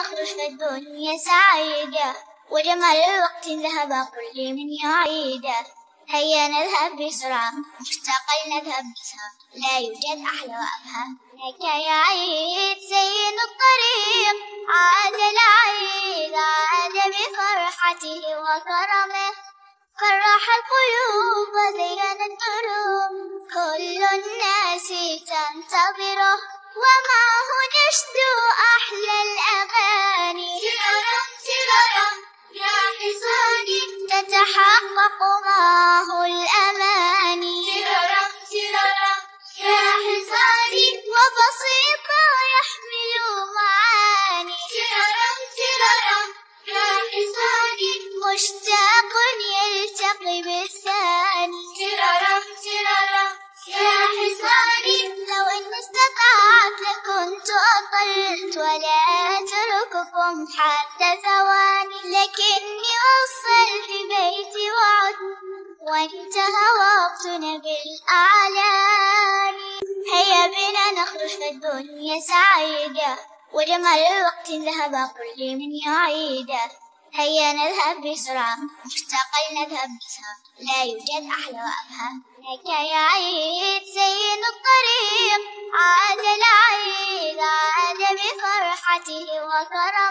نخرج الدنيا سعيدة وجمال الوقت ذهب كل من يعيده هيا نذهب بسرعة مشتاقة نذهب بسرعة لا يوجد أحلى وأبهى لك يا عيد زين الطريق عاد العيد عاد بفرحته وكرمه فرح القلوب وزين الدروب كل الناس تنتظره ومعه نشد أحلى الأغاني تتحقق معه الأماني. تررم تررم يا حصاني وبسيطة يحمل معاني تررم تررم يا حصاني مشتاق يلتقي بالثاني تررم تررم يا حصاني لو أن استطعت لكنت أطلت ولا أترككم حتى ثواني. لكني وعدت وانتهى وقتنا بالأعلان هيا بنا نخرج الدنيا سعيدة وجمال الوقت ذهب كل من يعيده. هيا نذهب بسرعة مشتاقة نذهب بسرعة. لا يوجد أحلى وأبهى. لك يا عيد زين الطريق عاد العيد عاد بفرحته وكرمه.